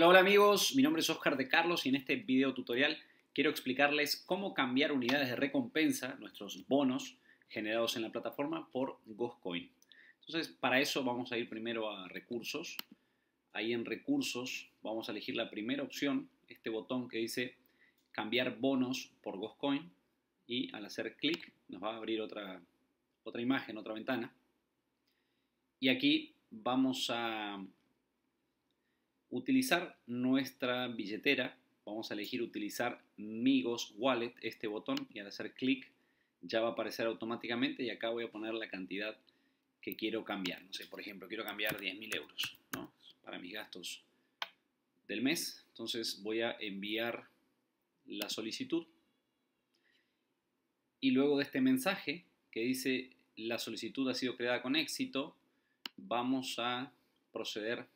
amigos, mi nombre es Oscar de Carlos y en este video tutorial quiero explicarles cómo cambiar unidades de recompensa, nuestros bonos generados en la plataforma, por Ghostcoin. Entonces, para eso vamos a ir primero a recursos. Ahí en recursos vamos a elegir la primera opción, este botón que dice cambiar bonos por Ghostcoin y al hacer clic nos va a abrir otra, otra imagen, otra ventana. Y aquí vamos a utilizar nuestra billetera. Vamos a elegir utilizar Migos Wallet, este botón, y al hacer clic ya va a aparecer automáticamente y acá voy a poner la cantidad que quiero cambiar. No sé, por ejemplo, quiero cambiar 10.000 euros para mis gastos del mes. Entonces voy a enviar la solicitud. Y luego de este mensaje que dice la solicitud ha sido creada con éxito, vamos a proceder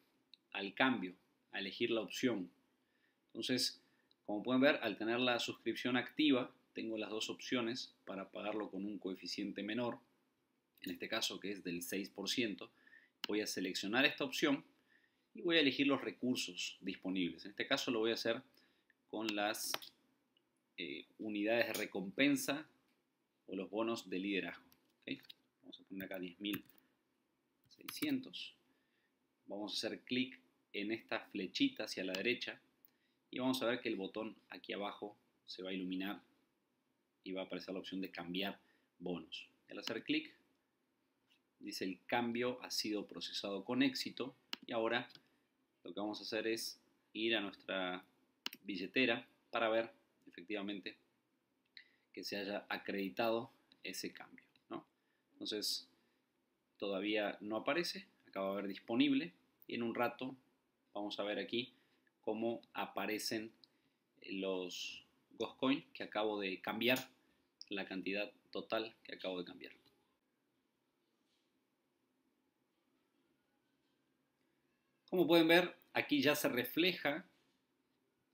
al cambio a elegir la opción. Entonces, como pueden ver, al tener la suscripción activa, tengo las dos opciones para pagarlo con un coeficiente menor, en este caso que es del 6%. Voy a seleccionar esta opción y voy a elegir los recursos disponibles. En este caso lo voy a hacer con las eh, unidades de recompensa o los bonos de liderazgo. Vamos a poner acá 10.600. Vamos a hacer clic en esta flechita hacia la derecha y vamos a ver que el botón aquí abajo se va a iluminar y va a aparecer la opción de cambiar bonos. Al hacer clic dice el cambio ha sido procesado con éxito y ahora lo que vamos a hacer es ir a nuestra billetera para ver efectivamente que se haya acreditado ese cambio. Entonces todavía no aparece, acaba de ver disponible y en un rato vamos a ver aquí cómo aparecen los Ghostcoin que acabo de cambiar, la cantidad total que acabo de cambiar. Como pueden ver, aquí ya se refleja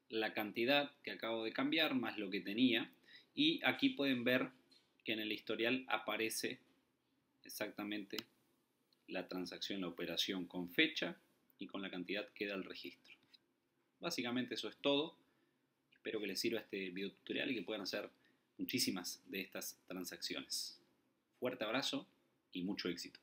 la cantidad que acabo de cambiar más lo que tenía y aquí pueden ver que en el historial aparece exactamente la transacción, la operación con fecha y con la cantidad que da el registro. Básicamente eso es todo. Espero que les sirva este video tutorial y que puedan hacer muchísimas de estas transacciones. Fuerte abrazo y mucho éxito.